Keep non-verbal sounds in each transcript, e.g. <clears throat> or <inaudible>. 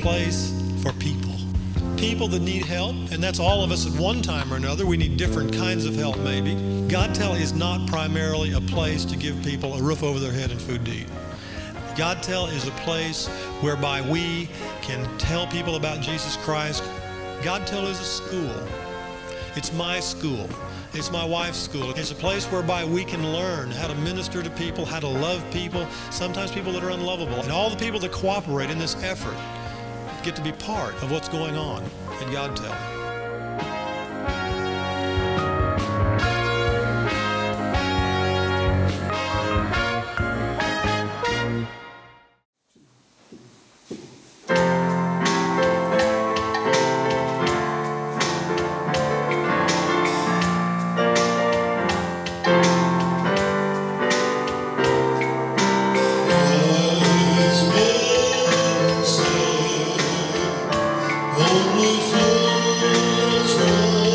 Place for people. People that need help, and that's all of us at one time or another. We need different kinds of help, maybe. Godtel is not primarily a place to give people a roof over their head and food to eat. Godtel is a place whereby we can tell people about Jesus Christ. Godtel is a school. It's my school. It's my wife's school. It's a place whereby we can learn how to minister to people, how to love people, sometimes people that are unlovable. And all the people that cooperate in this effort get to be part of what's going on at Godtel. Though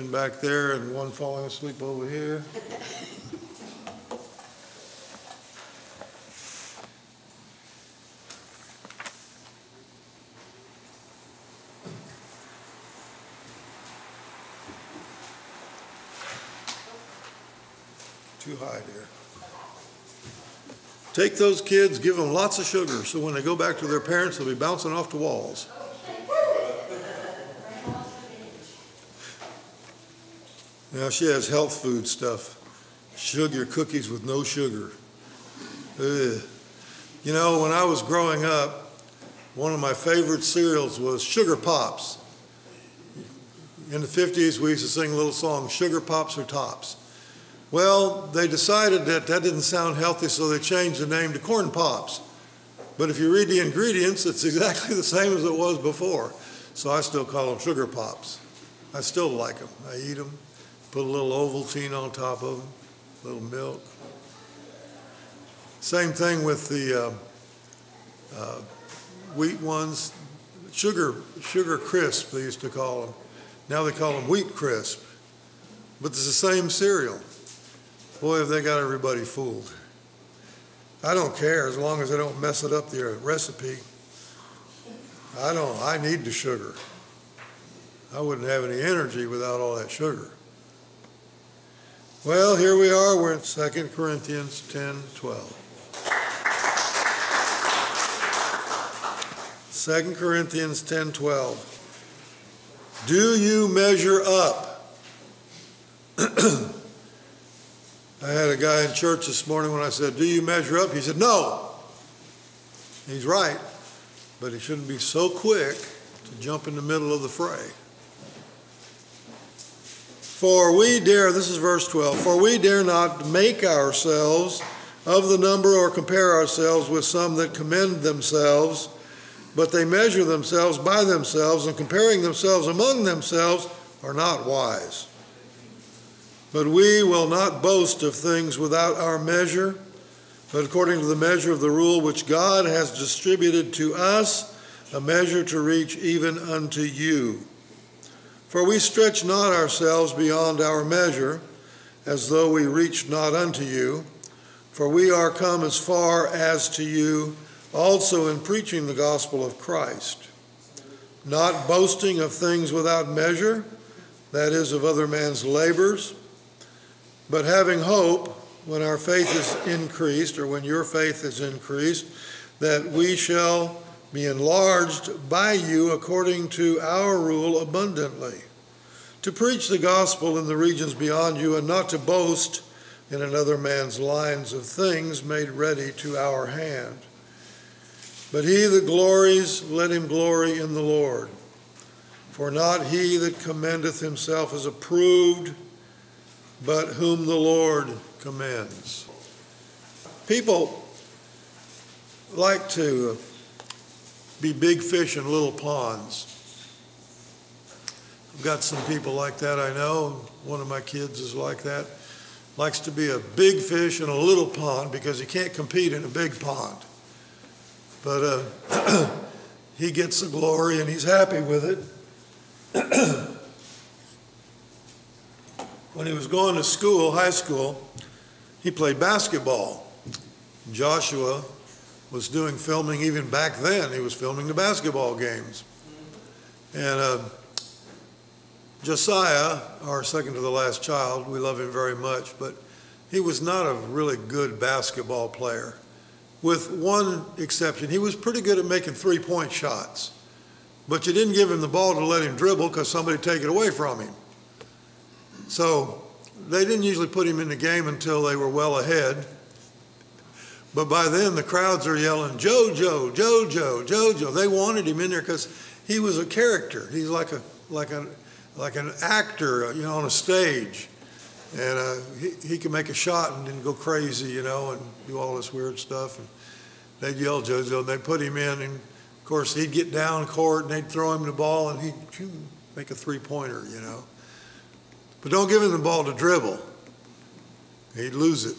back there and one falling asleep over here. Too high there. Take those kids, give them lots of sugar, so when they go back to their parents, they'll be bouncing off the walls. Now she has health food stuff. Sugar cookies with no sugar. Ugh. You know, when I was growing up, one of my favorite cereals was Sugar Pops. In the 50s, we used to sing a little song, Sugar Pops or Tops. Well, they decided that that didn't sound healthy, so they changed the name to Corn Pops. But if you read the ingredients, it's <laughs> exactly the same as it was before. So I still call them Sugar Pops. I still like them. I eat them. Put a little Ovaltine on top of them, a little milk. Same thing with the uh, uh, wheat ones, sugar sugar crisp they used to call them. Now they call them wheat crisp, but it's the same cereal. Boy, have they got everybody fooled. I don't care as long as they don't mess it up the recipe. I don't. I need the sugar. I wouldn't have any energy without all that sugar. Well, here we are. We're in 2 Corinthians 10 12. 2 Corinthians 10 12. Do you measure up? <clears throat> I had a guy in church this morning when I said, Do you measure up? He said, No. He's right, but he shouldn't be so quick to jump in the middle of the fray. For we dare, this is verse 12, for we dare not make ourselves of the number or compare ourselves with some that commend themselves, but they measure themselves by themselves, and comparing themselves among themselves are not wise. But we will not boast of things without our measure, but according to the measure of the rule which God has distributed to us, a measure to reach even unto you. For we stretch not ourselves beyond our measure, as though we reached not unto you. For we are come as far as to you also in preaching the gospel of Christ, not boasting of things without measure, that is, of other men's labors, but having hope when our faith is increased, or when your faith is increased, that we shall be enlarged by you according to our rule abundantly, to preach the gospel in the regions beyond you, and not to boast in another man's lines of things made ready to our hand. But he that glories, let him glory in the Lord. For not he that commendeth himself is approved, but whom the Lord commends. People like to be big fish in little ponds. I've got some people like that I know. One of my kids is like that. Likes to be a big fish in a little pond because he can't compete in a big pond. But uh, <clears throat> he gets the glory and he's happy with it. <clears throat> when he was going to school, high school, he played basketball. Joshua was doing filming even back then. He was filming the basketball games. And uh, Josiah, our second to the last child, we love him very much, but he was not a really good basketball player. With one exception, he was pretty good at making three point shots, but you didn't give him the ball to let him dribble because somebody take it away from him. So they didn't usually put him in the game until they were well ahead. But by then, the crowds are yelling, JoJo, JoJo, JoJo. They wanted him in there because he was a character. He's like a like a like an actor, you know, on a stage, and uh, he he could make a shot and then go crazy, you know, and do all this weird stuff. And they'd yell JoJo, and they'd put him in, and of course he'd get down court and they'd throw him the ball, and he'd make a three pointer, you know. But don't give him the ball to dribble; he'd lose it.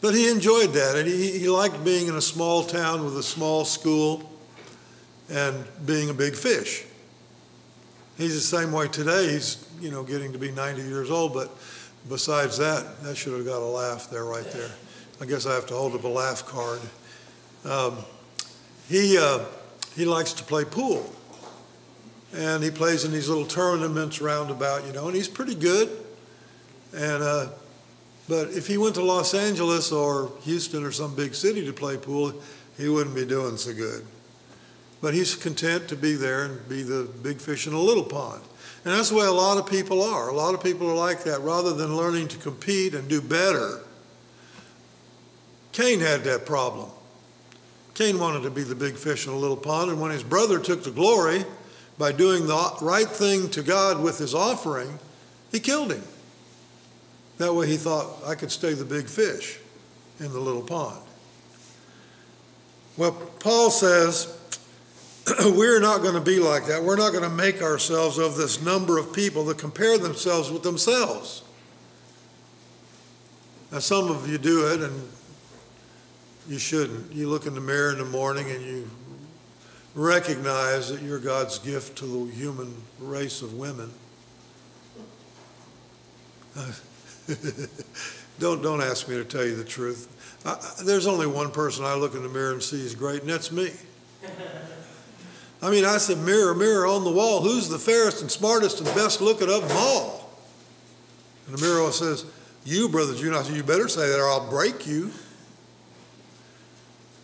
But he enjoyed that, and he, he liked being in a small town with a small school and being a big fish. He's the same way today. He's, you know, getting to be 90 years old, but besides that, that should have got a laugh there, right there. I guess I have to hold up a laugh card. Um, he, uh, he likes to play pool. And he plays in these little tournaments roundabout, you know, and he's pretty good. And, uh, but if he went to Los Angeles or Houston or some big city to play pool, he wouldn't be doing so good. But he's content to be there and be the big fish in a little pond. And that's the way a lot of people are. A lot of people are like that. Rather than learning to compete and do better, Cain had that problem. Cain wanted to be the big fish in a little pond, and when his brother took the glory by doing the right thing to God with his offering, he killed him. That way he thought, I could stay the big fish in the little pond. Well, Paul says, <clears throat> we're not going to be like that. We're not going to make ourselves of this number of people that compare themselves with themselves. Now, some of you do it, and you shouldn't. You look in the mirror in the morning and you recognize that you're God's gift to the human race of women. Uh, <laughs> don't, don't ask me to tell you the truth. I, there's only one person I look in the mirror and see is great, and that's me. <laughs> I mean, I said, mirror, mirror on the wall, who's the fairest and smartest and best looking of them all? And the mirror says, you, brother June. I said, you better say that or I'll break you.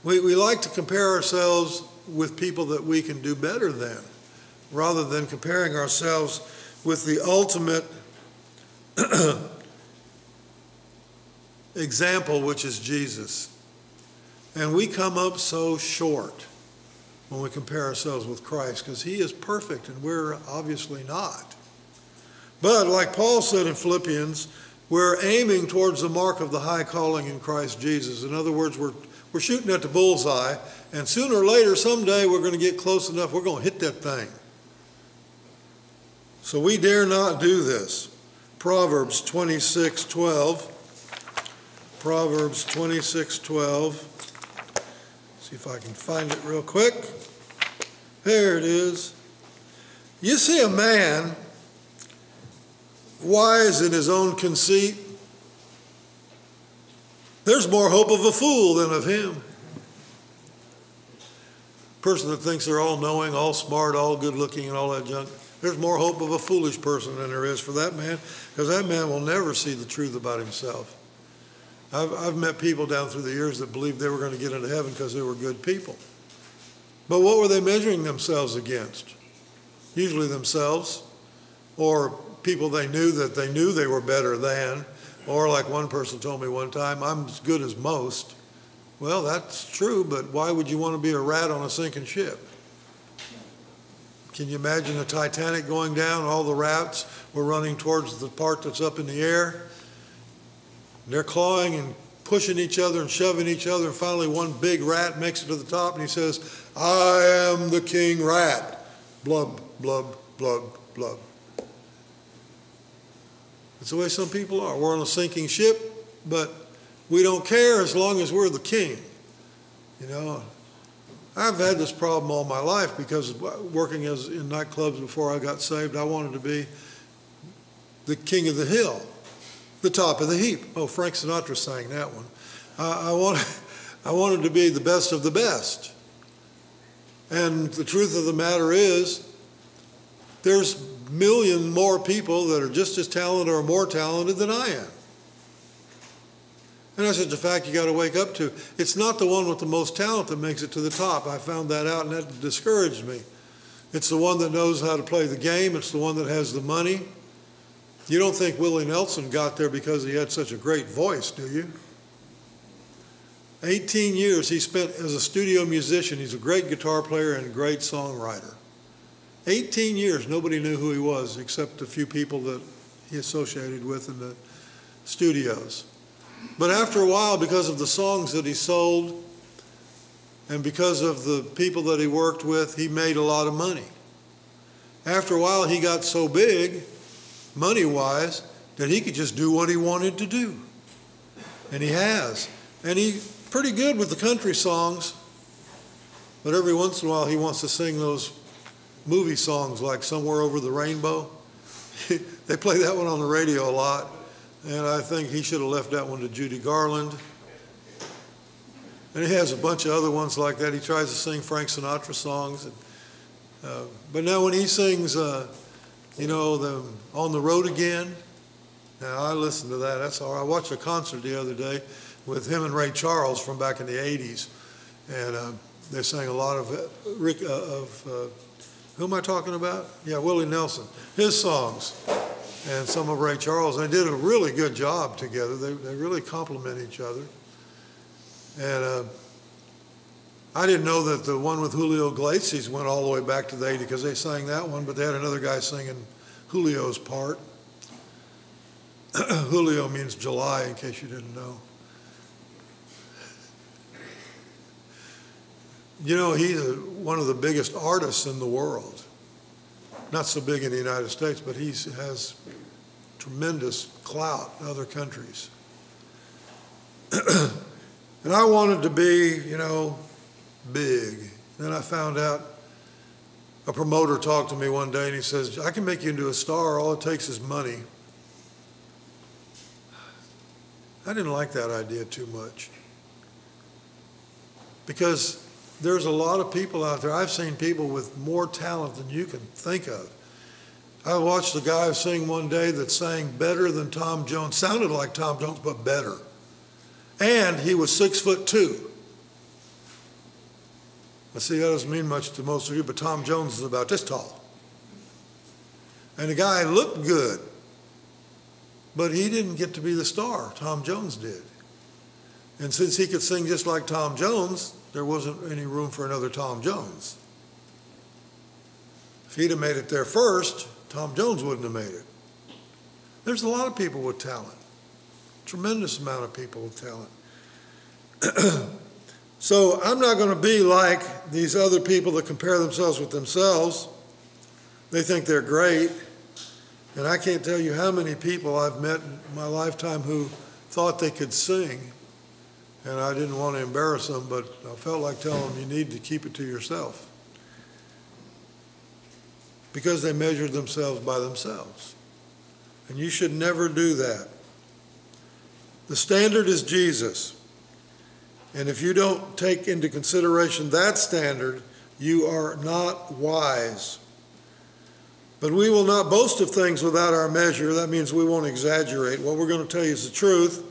We, we like to compare ourselves with people that we can do better than, rather than comparing ourselves with the ultimate <clears throat> example, which is Jesus. And we come up so short when we compare ourselves with Christ because he is perfect and we're obviously not. But like Paul said in Philippians, we're aiming towards the mark of the high calling in Christ Jesus. In other words, we're, we're shooting at the bullseye, and sooner or later, someday, we're going to get close enough, we're going to hit that thing. So we dare not do this. Proverbs 26 12. Proverbs 26 12. See if I can find it real quick. There it is. You see a man wise in his own conceit. There's more hope of a fool than of him. Person that thinks they're all knowing, all smart, all good looking, and all that junk. There's more hope of a foolish person than there is for that man, because that man will never see the truth about himself. I've, I've met people down through the years that believed they were going to get into heaven because they were good people. But what were they measuring themselves against? Usually themselves, or people they knew that they knew they were better than, or like one person told me one time, I'm as good as most. Well, that's true, but why would you want to be a rat on a sinking ship? Can you imagine the Titanic going down? All the rats were running towards the part that's up in the air. They're clawing and pushing each other and shoving each other, and finally one big rat makes it to the top and he says, I am the king rat. Blub, blub, blub, blub. That's the way some people are. We're on a sinking ship, but we don't care as long as we're the king. You know, I've had this problem all my life because working as in nightclubs before I got saved, I wanted to be the king of the hill the top of the heap. Oh, Frank Sinatra sang that one. I, I, wanted, <laughs> I wanted to be the best of the best. And the truth of the matter is, there's million more people that are just as talented or more talented than I am. And that's just a fact you got to wake up to. It's not the one with the most talent that makes it to the top. I found that out, and that discouraged me. It's the one that knows how to play the game. It's the one that has the money. You don't think Willie Nelson got there because he had such a great voice, do you? 18 years he spent as a studio musician. He's a great guitar player and a great songwriter. 18 years, nobody knew who he was except a few people that he associated with in the studios. But after a while, because of the songs that he sold and because of the people that he worked with, he made a lot of money. After a while, he got so big money wise, that he could just do what he wanted to do. And he has. And he's pretty good with the country songs, but every once in a while he wants to sing those movie songs like Somewhere Over the Rainbow. <laughs> they play that one on the radio a lot, and I think he should have left that one to Judy Garland. And he has a bunch of other ones like that. He tries to sing Frank Sinatra songs. And, uh, but now when he sings, uh, you know, the On the Road Again, now I listen to that. That's all. I watched a concert the other day with him and Ray Charles from back in the 80s. And uh, they sang a lot of uh, Rick, uh, of, uh, who am I talking about? Yeah, Willie Nelson, his songs, and some of Ray Charles. They did a really good job together. They, they really complement each other. And uh, I didn't know that the one with Julio Iglesias went all the way back to the 80s because they sang that one, but they had another guy singing Julio's part. <clears throat> Julio means July, in case you didn't know. You know, he's a, one of the biggest artists in the world. Not so big in the United States, but he has tremendous clout in other countries. <clears throat> and I wanted to be, you know, big. Then I found out a promoter talked to me one day and he says, I can make you into a star. All it takes is money. I didn't like that idea too much because there's a lot of people out there. I've seen people with more talent than you can think of. I watched a guy sing one day that sang better than Tom Jones, sounded like Tom Jones, but better. And he was six foot two. I see that doesn't mean much to most of you, but Tom Jones is about this tall. And the guy looked good, but he didn't get to be the star. Tom Jones did. And since he could sing just like Tom Jones, there wasn't any room for another Tom Jones. If he'd have made it there first, Tom Jones wouldn't have made it. There's a lot of people with talent, tremendous amount of people with talent. <clears throat> so I'm not going to be like these other people that compare themselves with themselves. They think they're great. And I can't tell you how many people I've met in my lifetime who thought they could sing and I didn't want to embarrass them, but I felt like telling them you need to keep it to yourself because they measured themselves by themselves. And you should never do that. The standard is Jesus. And if you don't take into consideration that standard, you are not wise. But we will not boast of things without our measure. That means we won't exaggerate. What we're going to tell you is the truth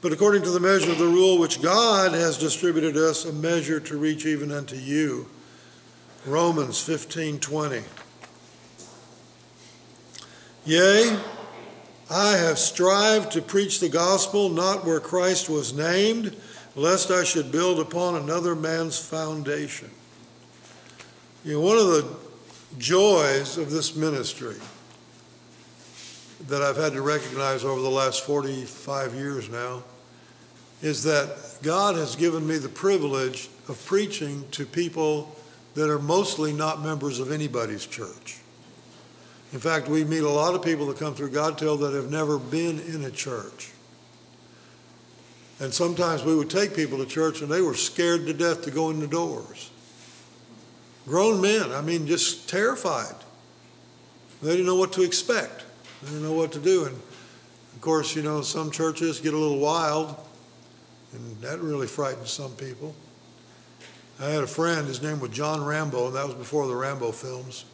but according to the measure of the rule which God has distributed us, a measure to reach even unto you. Romans 15:20. Yea, I have strived to preach the gospel not where Christ was named, lest I should build upon another man's foundation. You know, one of the joys of this ministry that I've had to recognize over the last 45 years now is that God has given me the privilege of preaching to people that are mostly not members of anybody's church. In fact, we meet a lot of people that come through God Godtel that have never been in a church. And sometimes we would take people to church and they were scared to death to go in the doors. Grown men, I mean, just terrified. They didn't know what to expect. They didn't know what to do. And of course, you know, some churches get a little wild and that really frightened some people. I had a friend, his name was John Rambo, and that was before the Rambo films.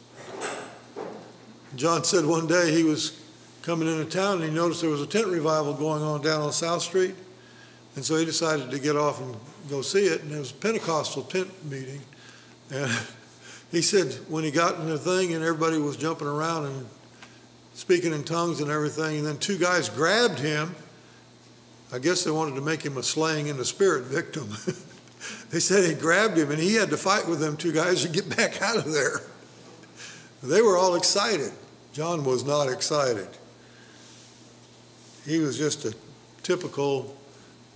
John said one day he was coming into town and he noticed there was a tent revival going on down on South Street. And so he decided to get off and go see it. And it was a Pentecostal tent meeting. And <laughs> he said when he got in the thing and everybody was jumping around and speaking in tongues and everything, and then two guys grabbed him I guess they wanted to make him a slaying in the spirit victim. <laughs> they said he grabbed him and he had to fight with them two guys to get <laughs> back out of there. They were all excited. John was not excited. He was just a typical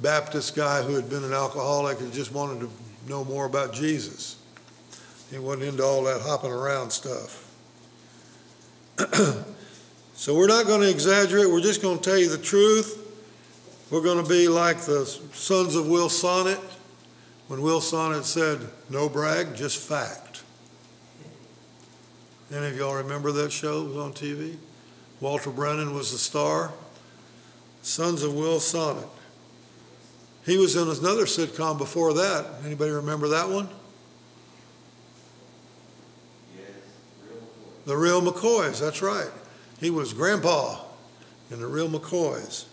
Baptist guy who had been an alcoholic and just wanted to know more about Jesus. He wasn't into all that hopping around stuff. <clears throat> so we're not going to exaggerate. We're just going to tell you the truth we're going to be like the sons of Will Sonnett when Will Sonnett said, No brag, just fact. Any of y'all remember that show? It was on TV. Walter Brennan was the star. Sons of Will Sonnett. He was in another sitcom before that. Anybody remember that one? Yes. The Real McCoys, that's right. He was Grandpa in The Real McCoys.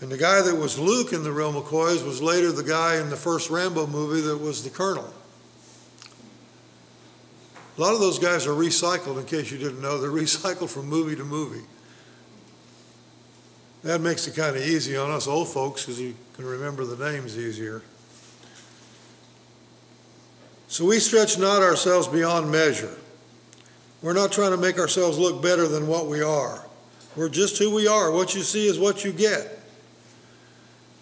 And the guy that was Luke in The Real McCoys was later the guy in the first Rambo movie that was the Colonel. A lot of those guys are recycled, in case you didn't know. They're <laughs> recycled from movie to movie. That makes it kind of easy on us old folks because you can remember the names easier. So we stretch not ourselves beyond measure. We're not trying to make ourselves look better than what we are. We're just who we are. What you see is what you get.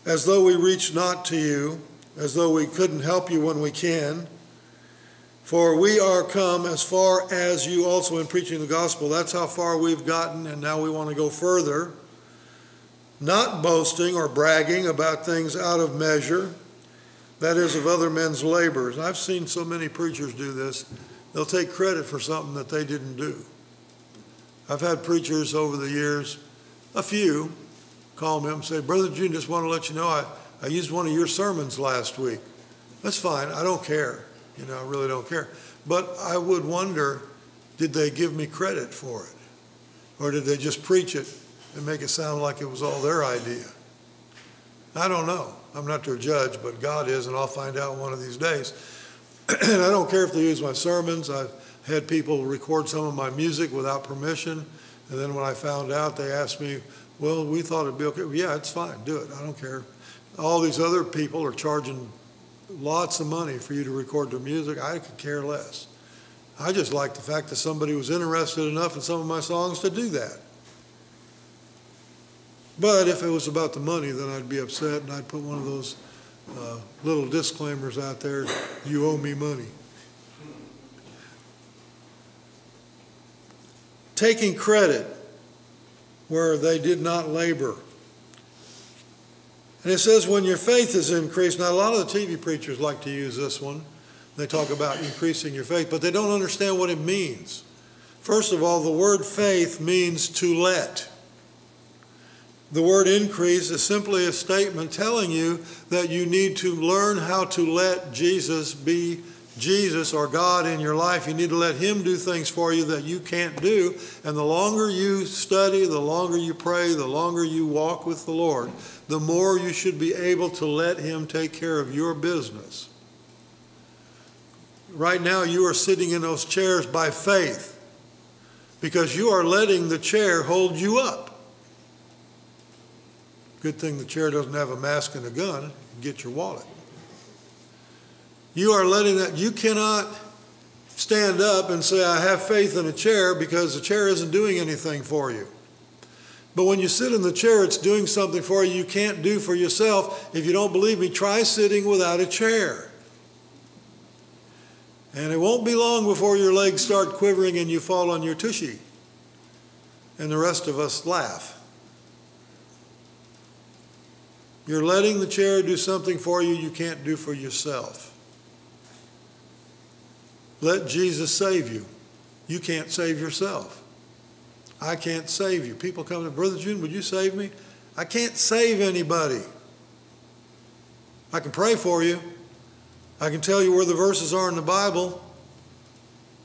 As though we reach not to you, as though we couldn't help you when we can. For we are come as far as you also in preaching the gospel. That's how far we've gotten, and now we want to go further. Not boasting or bragging about things out of measure, that is, of other men's labors. I've seen so many preachers do this. They'll take credit for something that they didn't do. I've had preachers over the years, a few, call me up and say, Brother June, just want to let you know I, I used one of your sermons last week. That's fine. I don't care. You know, I really don't care. But I would wonder, did they give me credit for it? Or did they just preach it and make it sound like it was all their idea? I don't know. I'm not their judge, but God is, and I'll find out one of these days. and <clears throat> I don't care if they use my sermons. I've had people record some of my music without permission. And then when I found out, they asked me, well, we thought it'd be okay. Well, yeah, it's fine. Do it. I don't care. All these other people are charging lots of money for you to record their music. I could care less. I just like the fact that somebody was interested enough in some of my songs to do that. But if it was about the money, then I'd be upset and I'd put one of those uh, little disclaimers out there you owe me money. Taking credit where they did not labor. And it says, when your faith is increased. Now, a lot of the TV preachers like to use this one. They talk about increasing your faith, but they don't understand what it means. First of all, the word faith means to let. The word increase is simply a statement telling you that you need to learn how to let Jesus be Jesus or God in your life. You need to let Him do things for you that you can't do. And the longer you study, the longer you pray, the longer you walk with the Lord, the more you should be able to let Him take care of your business. Right now, you are sitting in those chairs by faith because you are letting the chair hold you up. Good thing the chair doesn't have a mask and a gun. Get your wallet. You are letting that, you cannot stand up and say, I have faith in a chair because the chair isn't doing anything for you. But when you sit in the chair, it's doing something for you you can't do for yourself. If you don't believe me, try sitting without a chair. And it won't be long before your legs start quivering and you fall on your tushy. And the rest of us laugh. You're letting the chair do something for you you can't do for yourself. Let Jesus save you. You can't save yourself. I can't save you. People come to Brother June, would you save me? I can't save anybody. I can pray for you. I can tell you where the verses are in the Bible,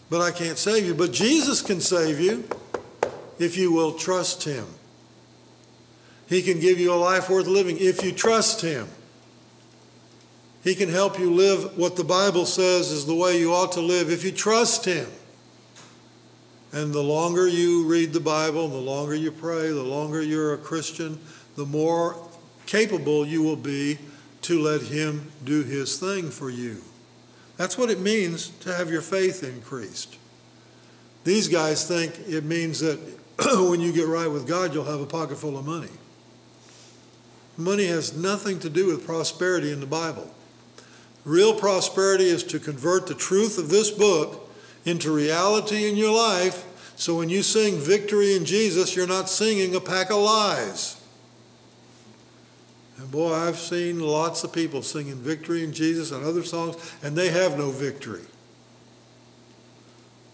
but I can't save you. But Jesus can save you if you will trust Him. He can give you a life worth living if you trust Him. He can help you live what the Bible says is the way you ought to live if you trust Him. And the longer you read the Bible, the longer you pray, the longer you're a Christian, the more capable you will be to let Him do His thing for you. That's what it means to have your faith increased. These guys think it means that <clears throat> when you get right with God, you'll have a pocket full of money. Money has nothing to do with prosperity in the Bible. Real prosperity is to convert the truth of this book into reality in your life so when you sing victory in Jesus, you're not singing a pack of lies. And boy, I've seen lots of people singing victory in Jesus and other songs, and they have no victory.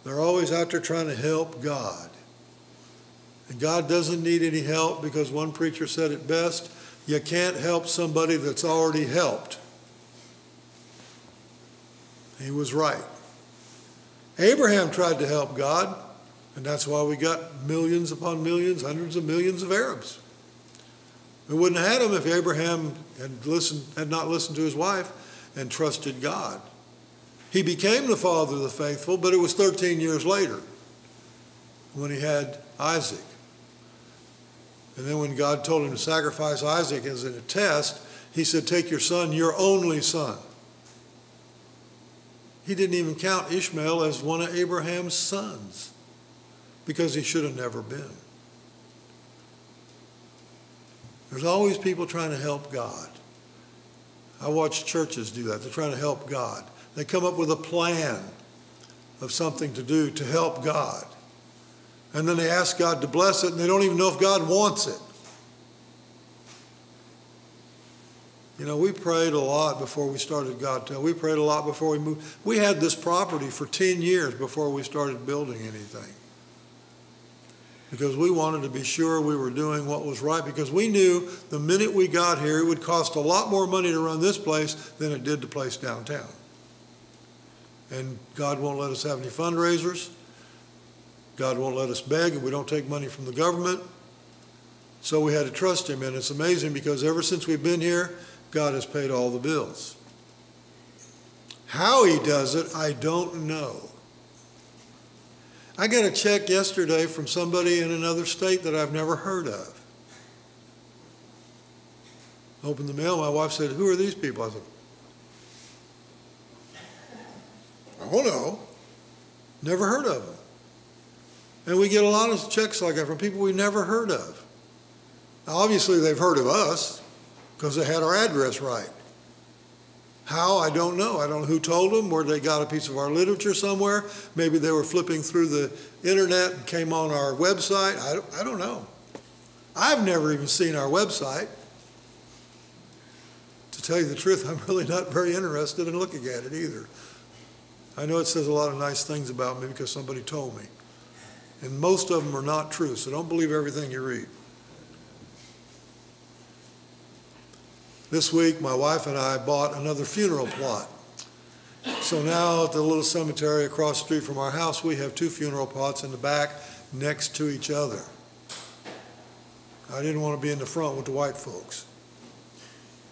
They're always out there trying to help God. And God doesn't need any help because one preacher said it best you can't help somebody that's already helped. He was right. Abraham tried to help God, and that's why we got millions upon millions, hundreds of millions of Arabs. We wouldn't have had them if Abraham had listened, had not listened to his wife and trusted God. He became the father of the faithful, but it was 13 years later when he had Isaac. And then when God told him to sacrifice Isaac as a test, he said, Take your son, your only son. He didn't even count Ishmael as one of Abraham's sons because he should have never been. There's always people trying to help God. I watch churches do that. They're trying to help God. They come up with a plan of something to do to help God. And then they ask God to bless it, and they don't even know if God wants it. You know, we prayed a lot before we started God We prayed a lot before we moved. We had this property for 10 years before we started building anything. Because we wanted to be sure we were doing what was right. Because we knew the minute we got here, it would cost a lot more money to run this place than it did the place downtown. And God won't let us have any fundraisers. God won't let us beg, and we don't take money from the government. So we had to trust Him. And it's amazing because ever since we've been here, God has paid all the bills. How He does it, I don't know. I got a check yesterday from somebody in another state that I've never heard of. Opened the mail, my wife said, Who are these people? I said, Oh no, never heard of them. And we get a lot of checks like that from people we never heard of. Now, obviously, they've heard of us because they had our address right. How, I don't know. I don't know who told them, where they got a piece of our literature somewhere. Maybe they were flipping through the internet and came on our website. I don't, I don't know. I've never even seen our website. To tell you the truth, <laughs> I'm really not very interested in looking at it either. I know it says a lot of nice things about me because somebody told me. And most of them are not true, so don't believe everything you read. This week, my wife and I bought another funeral plot. So now at the little cemetery across the street from our house, we have two funeral plots in the back next to each other. I didn't want to be in the front with the white folks.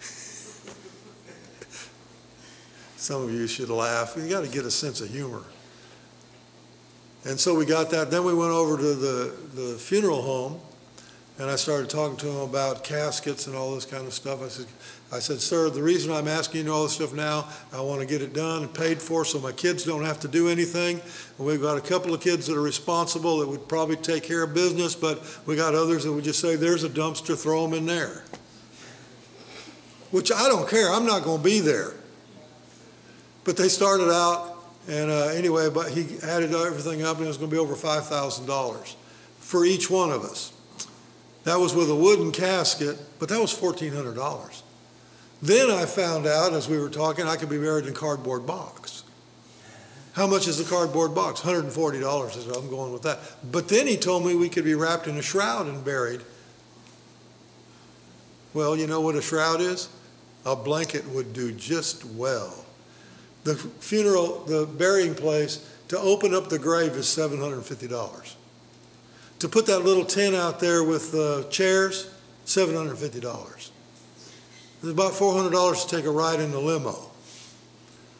<laughs> Some of you should laugh. You got to get a sense of humor. And so we got that. Then we went over to the, the funeral home and I started talking to him about caskets and all this kind of stuff. I said, I said, sir, the reason I'm asking you all this stuff now, I want to get it done and paid for so my kids don't have to do anything. And we've got a couple of kids that are responsible that would probably take care of business, but we got others that would just say, there's a dumpster, throw them in there. Which I don't care. I'm not going to be there. But they started out, and uh, anyway, but he added everything up, and it was going to be over $5,000 for each one of us. That was with a wooden casket, but that was $1,400. Then I found out as we were talking, I could be buried in a cardboard box. How much is a cardboard box? $140. I said, I'm going with that. But then he told me we could be wrapped in a shroud and buried. Well, you know what a shroud is? A blanket would do just well. The funeral, the burying place, to open up the grave is $750. To put that little tent out there with the chairs, $750. It's about $400 to take a ride in the limo.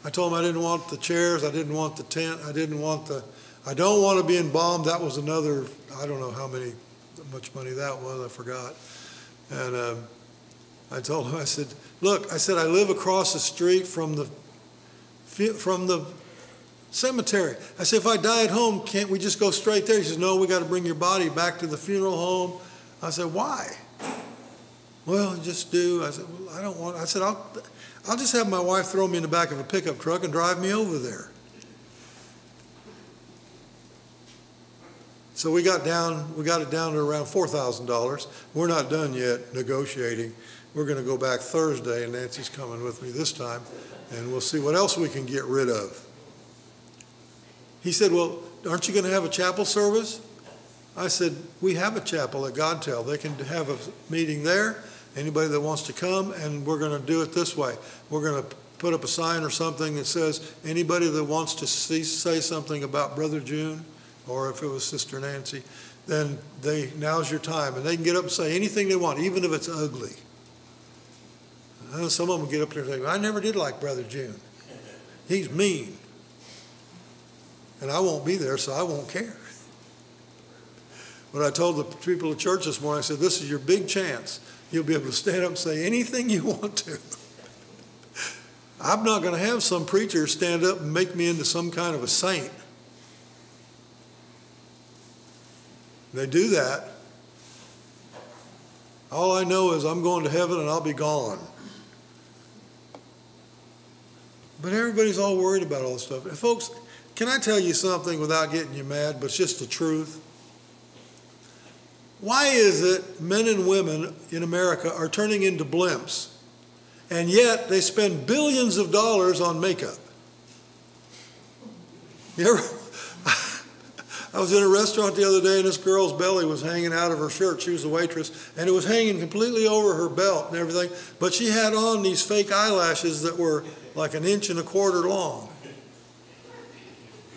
I told him I didn't want the chairs, I didn't want the tent, I didn't want the, I don't want to be embalmed. That was another, I don't know how many, much money that was, I forgot. And um, I told him, I said, look, I said, I live across the street from the, from the cemetery. I said, if I die at home, can't we just go straight there? He says, no, we got to bring your body back to the funeral home. I said, why? Well, just do. I said, well, I don't want, I said, I'll, I'll just have my wife throw me in the back of a pickup truck and drive me over there. So we got down, we got it down to around $4,000. We're not done yet negotiating. We're going to go back Thursday, and Nancy's coming with me this time, and we'll see what else we can get rid of. He said, Well, aren't you going to have a chapel service? I said, we have a chapel at Godtel. They can have a meeting there, anybody that wants to come, and we're going to do it this way. We're going to put up a sign or something that says, anybody that wants to see, say something about Brother June, or if it was Sister Nancy, then they, now's your time. And they can get up and say anything they want, even if it's ugly. Uh, some of them get up there and say, I never did like Brother June. He's mean. And I won't be there, so I won't care. But I told the people at church this morning, I said, This is your big chance. You'll be able to stand up and say anything you <laughs> want to. I'm not going to have some preacher stand up and make me into some kind of a saint. They do that. All I know is I'm going to heaven and I'll be gone. But everybody's all worried about all this stuff. And folks, can I tell you something without getting you mad, but it's just the truth? Why is it men and women in America are turning into blimps, and yet they spend billions of dollars on makeup? You ever, I was in a restaurant the other day and this girl's belly was hanging out of her shirt. She was a waitress and it was hanging completely over her belt and everything. But she had on these fake eyelashes that were like an inch and a quarter long.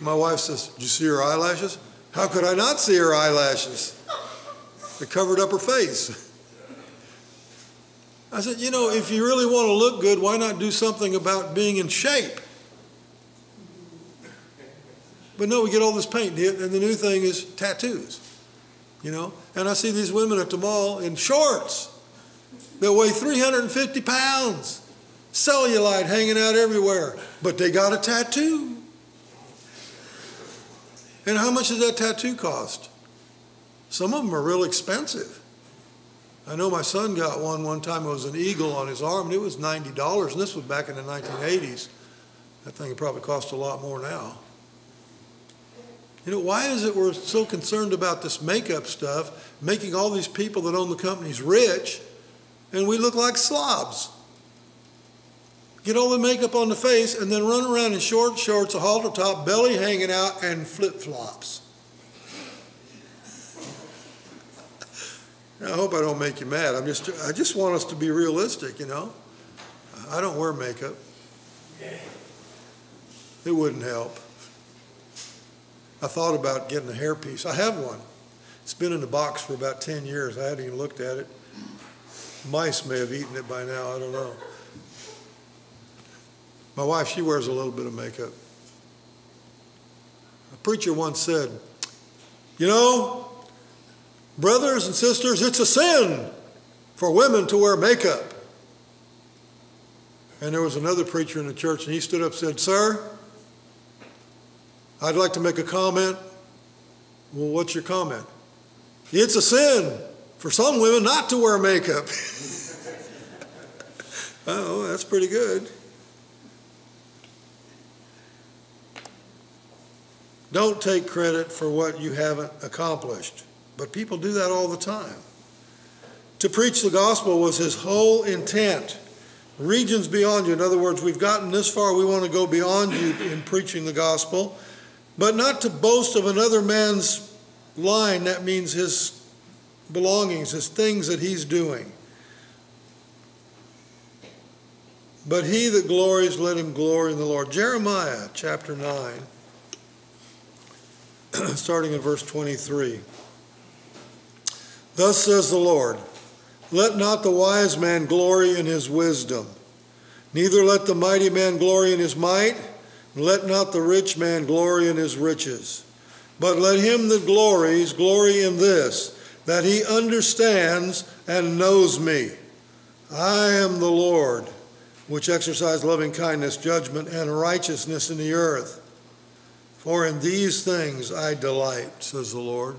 My wife says, Did you see her eyelashes? How could I not see her eyelashes? They covered up her face. I said, You know, if you really want to look good, why not do something about being in shape? But no, we get all this paint, and the new thing is tattoos, you know. And I see these women at the mall in shorts that weigh 350 pounds, cellulite hanging out everywhere, but they got a tattoo. And how much does that tattoo cost? Some of them are real expensive. I know my son got one one time. It was an eagle on his arm, and it was ninety dollars. And this was back in the 1980s. That thing probably cost a lot more now. You know, why is it we're so concerned about this makeup stuff, making all these people that own the companies rich, and we look like slobs? Get all the makeup on the face and then run around in short shorts, a halter top, belly hanging out, and flip flops. I hope I don't make you mad. I'm just, I just want us to be realistic, you know. I don't wear makeup. It wouldn't help. I thought about getting a hairpiece. I have one. It's been in the box for about 10 years. I hadn't even looked at it. Mice may have eaten it by now. I don't know. My wife, she wears a little bit of makeup. A preacher once said, You know, brothers and sisters, it's a sin for women to wear makeup. And there was another preacher in the church, and he stood up and said, Sir, I'd like to make a comment. Well, what's your comment? It's a sin for some women not to wear makeup. <laughs> oh, that's pretty good. Don't take credit for what you haven't accomplished. But people do that all the time. To preach the gospel was his whole intent. Regions beyond you. In other words, we've gotten this far, we want to go beyond you in preaching the gospel but not to boast of another man's line. That means his belongings, his things that he's doing. But he that glories, let him glory in the Lord. Jeremiah chapter 9, <clears throat> starting in verse 23. Thus says the Lord Let not the wise man glory in his wisdom, neither let the mighty man glory in his might let not the rich man glory in his riches, but let him that glories glory in this, that he understands and knows me. I am the Lord, which exercise loving kindness, judgment, and righteousness in the earth. For in these things I delight, says the Lord.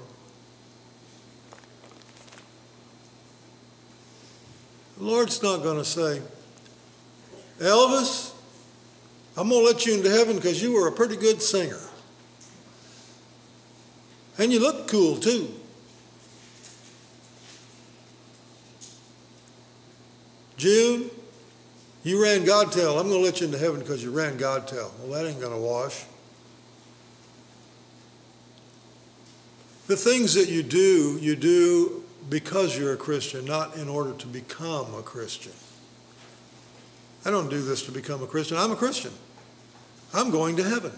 The Lord's not going to say, Elvis, I'm going to let you into heaven because you were a pretty good singer. And you look cool too. June, you ran Godtel. I'm going to let you into heaven because you ran Godtel. Well, that ain't going to wash. The things that you do, you do because you're a Christian, not in order to become a Christian. I don't do this to become a Christian. I'm a Christian. I'm going to heaven.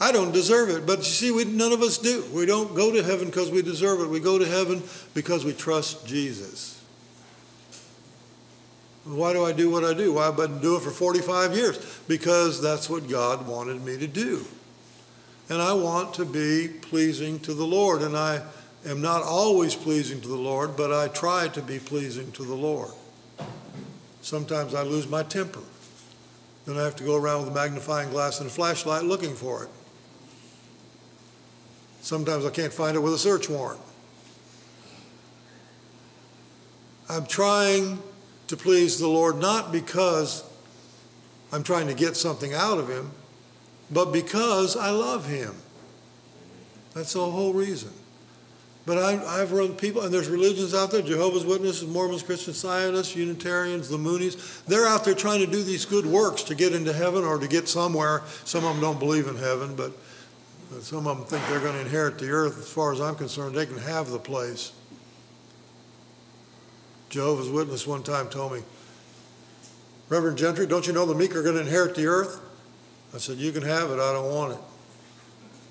I don't deserve it, but you see, we, none of us do. We don't go to heaven because we deserve it. We go to heaven because we trust Jesus. Why do I do what I do? Why I've been doing it for 45 years? Because that's what God wanted me to do. And I want to be pleasing to the Lord. And I am not always pleasing to the Lord, but I try to be pleasing to the Lord. Sometimes I lose my temper. Then I have to go around with a magnifying glass and a flashlight looking for it. Sometimes I can't find it with a search warrant. I'm trying to please the Lord not because I'm trying to get something out of Him, but because I love Him. That's the whole reason. But I, have run people, and there's religions out there Jehovah's Witnesses, Mormons, Christian Scientists, Unitarians, the Moonies. They're out there trying to do these good works to get into heaven or to get somewhere. Some of them don't believe in heaven, but some of them think they're going to inherit the earth. As far as I'm concerned, they can have the place. Jehovah's Witness one time told me, Reverend Gentry, don't you know the meek are going to inherit the earth? I said, You can have it, I don't want it.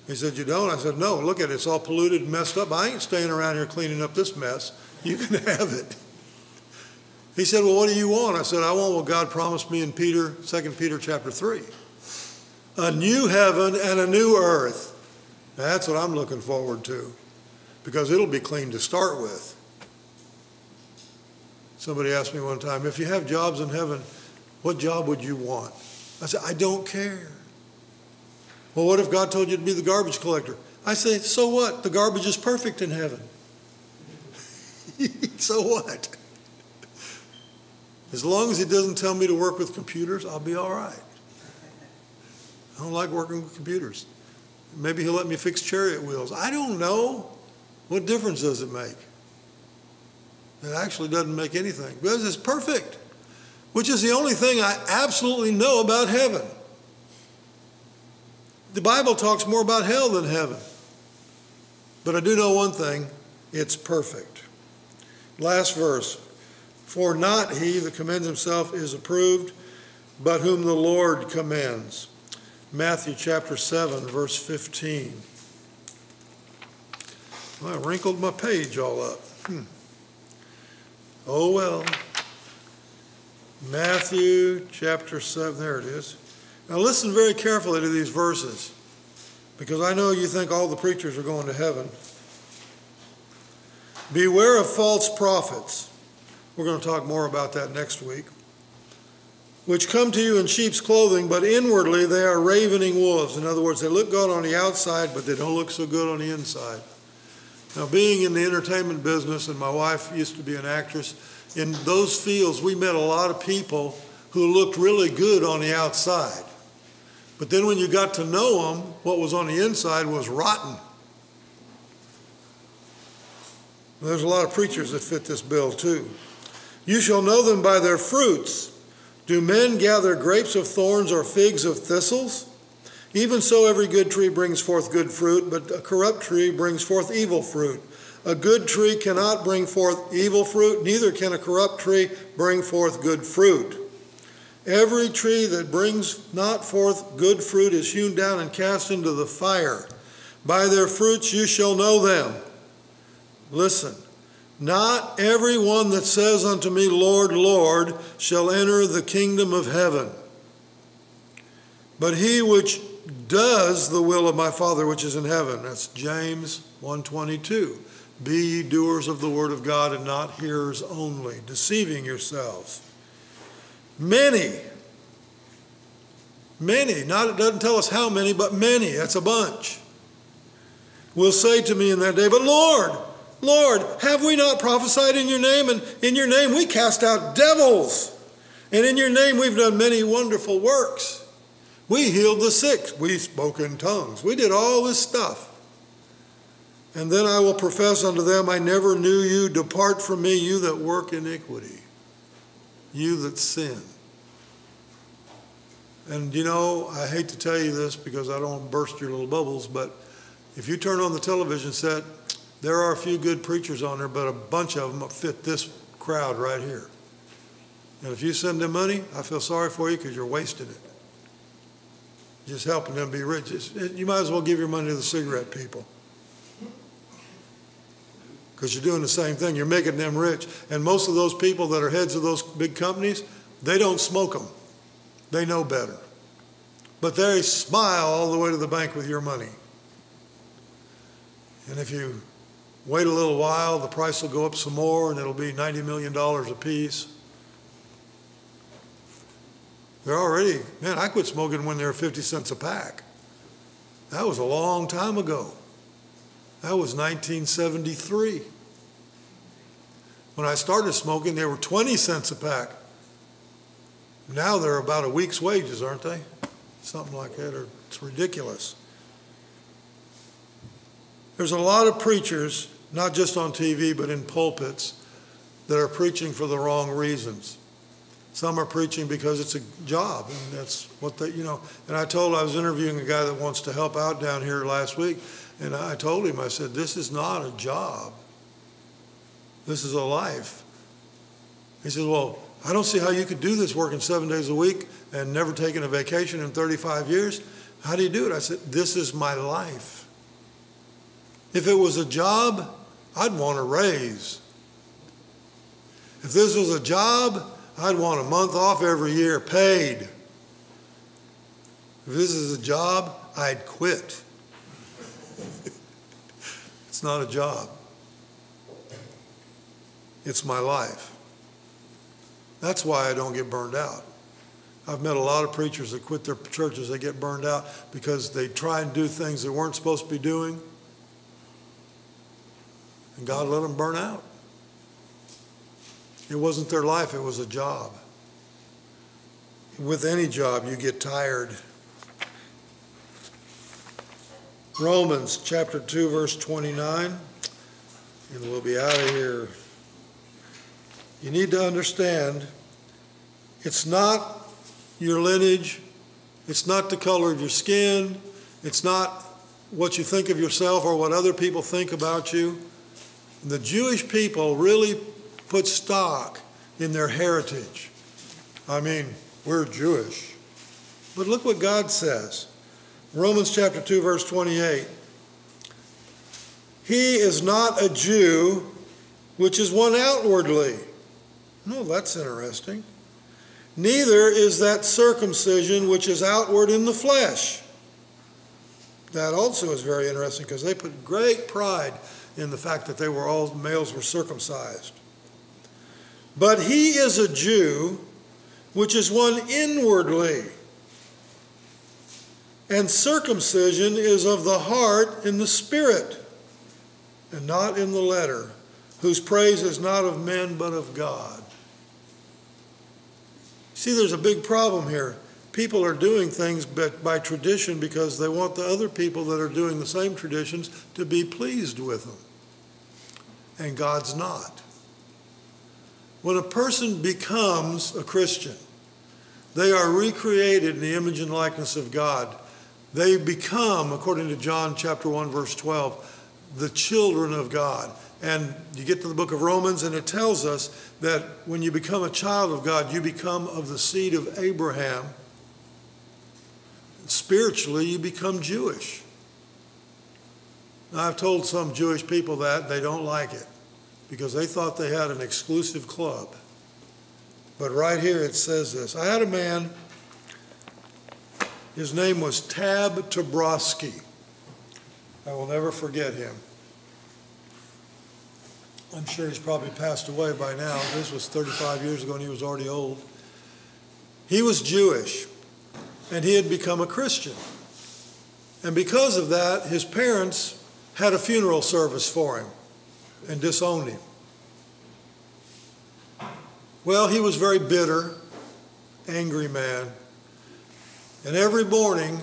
He said, You don't? I said, No, look at it, it's all polluted and messed up. I ain't staying around here cleaning up this mess. You can <laughs> have it. He said, Well, what do you want? I said, I want what God promised me in Peter, 2 Peter chapter 3. A new heaven and a new earth. That's what I'm looking forward to. Because it'll be clean to start with. Somebody asked me one time, if you have jobs in heaven, what job would you want? I said, I don't care. Well, what if God told you to be the garbage collector? I say, so what? The garbage is perfect in heaven. <laughs> so what? As long as he doesn't tell me to work with computers, I'll be all right. I don't like working with computers. Maybe he'll let me fix chariot wheels. I don't know. What difference does it make? It actually doesn't make anything because it's perfect, which is the only thing I absolutely know about heaven. The Bible talks more about hell than heaven. But I do know one thing it's perfect. Last verse For not he that commends himself is approved, but whom the Lord commends. Matthew chapter 7, verse 15. Well, I wrinkled my page all up. Hmm. Oh well. Matthew chapter 7, there it is. Now listen very carefully to these verses because I know you think all the preachers are going to heaven. Beware of false prophets. We're going to talk more about that next week. Which come to you in sheep's clothing, but inwardly they are ravening wolves. In other words, they look good on the outside, but they don't look so good on the inside. Now, being in the entertainment business, and my wife used to be an actress, in those fields we met a lot of people who looked really good on the outside. But then when you got to know them, what was on the inside was rotten. There's a lot of preachers that fit this bill too. You shall know them by their fruits. Do men gather grapes of thorns or figs of thistles? Even so, every good tree brings forth good fruit, but a corrupt tree brings forth evil fruit. A good tree cannot bring forth evil fruit, neither can a corrupt tree bring forth good fruit. Every tree that brings not forth good fruit is hewn down and cast into the fire. By their fruits you shall know them. Listen, not every one that says unto me, Lord, Lord, shall enter the kingdom of heaven, but he which does the will of my Father which is in heaven. That's James 122. Be ye doers of the word of God and not hearers only, deceiving yourselves. Many, many, not it doesn't tell us how many, but many, that's a bunch, will say to me in that day, But Lord, Lord, have we not prophesied in your name? And in your name we cast out devils. And in your name we've done many wonderful works. We healed the sick. We spoke in tongues. We did all this stuff. And then I will profess unto them, I never knew you. Depart from me, you that work iniquity, you that sin. And you know, I hate to tell you this because I don't burst your little bubbles, but if you turn on the television set There are a few good preachers on there, but a bunch of them fit this crowd right here. And if you send them money, I feel sorry for you because you're wasting it. Just helping them be rich. You might as well give your money to the cigarette people because you're doing the same thing. You're making them rich. And most of those people that are heads of those big companies, they don't smoke them. They know better. But they smile all the way to the bank with your money. And if you wait a little while, the price will go up some more and it'll be $90 million a piece. They're already, man, I quit smoking when they were 50 cents a pack. That was a long time ago. That was 1973. When I started smoking, they were 20 cents a pack. Now they're about a week's wages, aren't they? Something like that, or it's ridiculous. There's a lot of preachers, not just on TV, but in pulpits, that are preaching for the wrong reasons. Some are preaching because it's a job, and that's what they, you know. And I told, I was interviewing a guy that wants to help out down here last week, and I told him, I said, this is not a job. This is a life. He said, well, I don't see how you could do this working seven days a week and never taking a vacation in 35 years. How do you do it? I said, this is my life. If it was a job, I'd want a raise. If this was a job, I'd want a month off every year paid. If this is a job, I'd quit. <laughs> it's not a job, it's my life. That's why I don't get burned out. I've met a lot of preachers that quit their churches, they get burned out because they try and do things they weren't supposed to be doing, and God let them burn out. It wasn't their life, it was a job. With any job, you get tired. Romans chapter 2, verse 29, and we'll be out of here. You need to understand it's not your lineage, it's not the color of your skin, it's not what you think of yourself or what other people think about you. The Jewish people really put stock in their heritage. I mean, we're Jewish. But look what God says. Romans chapter 2, verse 28. He is not a Jew, which is one outwardly. No, that's interesting. Neither is that circumcision which is outward in the flesh. That also is very interesting because they put great pride in the fact that they were all males were circumcised. But he is a Jew, which is one inwardly. And circumcision is of the heart in the spirit, and not in the letter, whose praise is not of men but of God. See, there's a big problem here. People are doing things by tradition because they want the other people that are doing the same traditions to be pleased with them. And God's not. When a person becomes a Christian, they are recreated in the image and likeness of God. They become, according to John chapter 1, verse 12, the children of God. And you get to the book of Romans, and it tells us that when you become a child of God, you become of the seed of Abraham. Spiritually, you become Jewish. Now, I've told some Jewish people that, they don't like it because they thought they had an exclusive club. But right here it says this I had a man, his name was Tab Tabrowski. I will never forget him. I'm sure he's probably passed away by now. This was 35 years ago and he was already old. He was Jewish and he had become a Christian. And because of that, his parents had a funeral service for him and disowned him. Well, he was very bitter, angry man. And every morning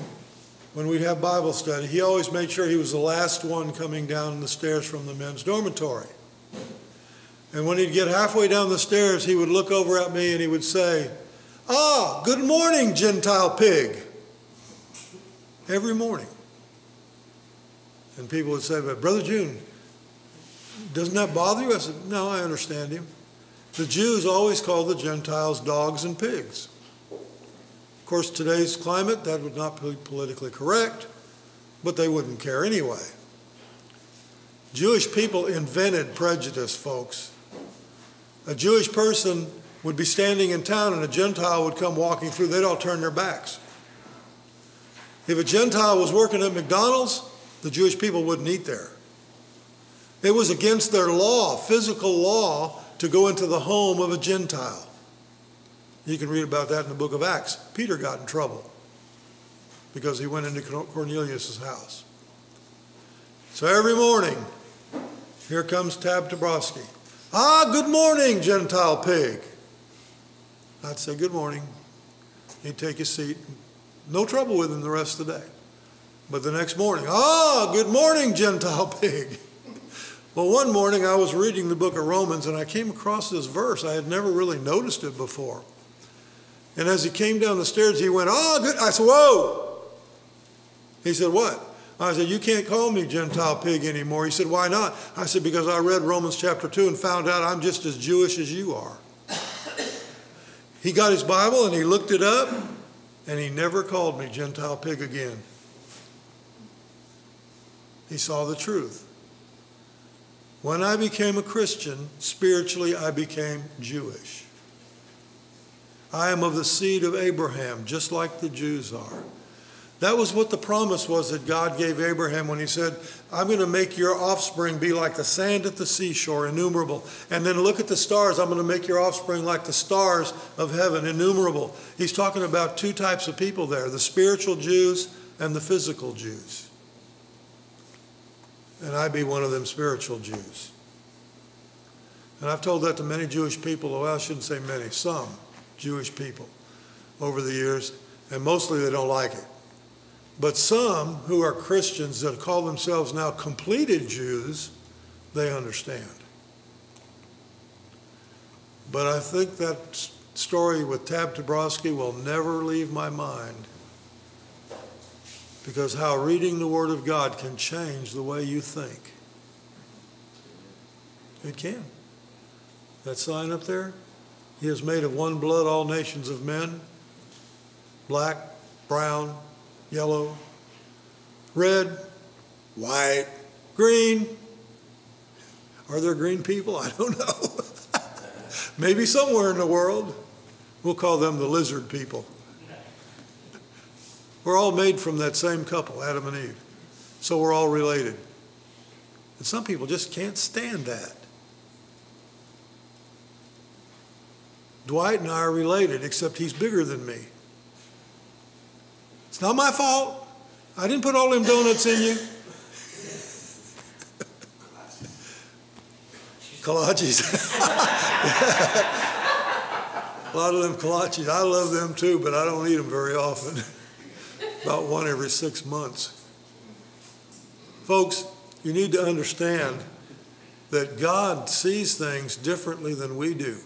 when we'd have Bible study, he always made sure he was the last one coming down the stairs from the men's dormitory. And when he'd get halfway down the stairs, he would look over at me and he would say, Ah, good morning, Gentile pig. Every morning. And people would say, But Brother June, Doesn't that bother you? I said, No, I understand him. The Jews always called the Gentiles dogs and pigs. Of course, today's climate, that would not be politically correct, but they wouldn't care anyway. Jewish people invented prejudice, folks. A Jewish person would be standing in town and a Gentile would come walking through, they'd all turn their backs. If a Gentile was working at McDonald's, the Jewish people wouldn't eat there. It was against their law, physical law, to go into the home of a Gentile. You can read about that in the book of Acts. Peter got in trouble because he went into Cornelius' house. So every morning, here comes Tab Tabrowski. Ah, good morning, Gentile pig. I'd say, Good morning. He'd take his seat. No trouble with him the rest of the day. But the next morning, Ah, good morning, Gentile <laughs> pig. Well, one morning I was reading the book of Romans and I came across this verse. I had never really noticed it before. And as he came down the stairs, he went, Oh, good. I said, Whoa. He said, What? I said, You can't call me Gentile pig anymore. He said, Why not? I said, Because I read Romans chapter 2 and found out I'm just as Jewish as you are. He got his Bible and he looked it up and he never called me Gentile pig again. He saw the truth. When I became a Christian, spiritually, I became Jewish. I am of the seed of Abraham, just like the Jews are. That was what the promise was that God gave Abraham when he said, I'm going to make your offspring be like the sand at the seashore, innumerable. And then look at the stars. I'm going to make your offspring like the stars of heaven, innumerable. He's talking about two types of people there the spiritual Jews and the physical Jews. And I be one of them spiritual Jews. And I've told that to many Jewish people, well, I shouldn't say many, some Jewish people over the years, and mostly they don't like it. But some who are Christians that call themselves now completed Jews, they understand. But I think that story with Tab Tabrowski will never leave my mind because how reading the Word of God can change the way you think. It can. That sign up there, He is made of one blood, all nations of men, black, brown, yellow, red, white, green. Are there green people? I don't know. <laughs> Maybe somewhere in the world. We'll call them the lizard people. We're all made from that same couple, Adam and Eve. So we're all related. And some people just can't stand that. Dwight and I are related, except he's bigger than me. It's not my fault. I didn't put all them donuts in you. Kolaches. A lot of them kolaches. I love them too, but I don't eat them very often. About one every six months. Folks, you need to understand that God sees things differently than we do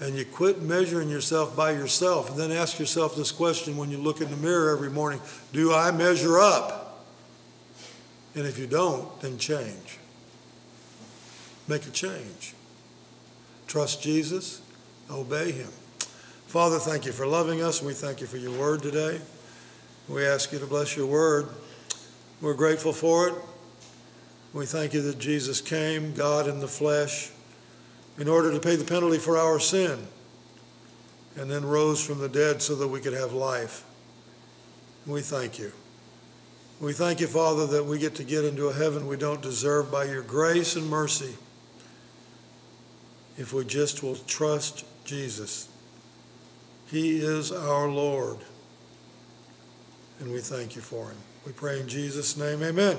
and you quit measuring yourself by yourself, and then ask yourself this question when you look in the mirror every morning Do I measure up? And if you don't, then change. Make a change. Trust Jesus, obey Him. Father, thank you for loving us, we thank you for your word today. We ask you to bless your word. We're grateful for it. We thank you that Jesus came, God in the flesh in order to pay the penalty for our sin, and then rose from the dead so that we could have life. And We thank you. We thank you, Father, that we get to get into a heaven we don't deserve by your grace and mercy if we just will trust Jesus. He is our Lord, and we thank you for him. We pray in Jesus' name, amen.